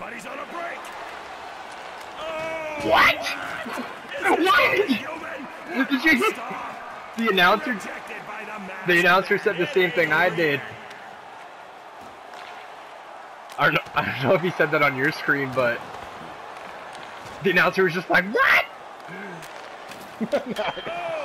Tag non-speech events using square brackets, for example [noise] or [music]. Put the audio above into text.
But he's on a break. Oh, what? What? Did you the announcer? The announcer said the same thing I did. I don't, know, I don't know if he said that on your screen, but the announcer was just like, "What?" [laughs] Oh.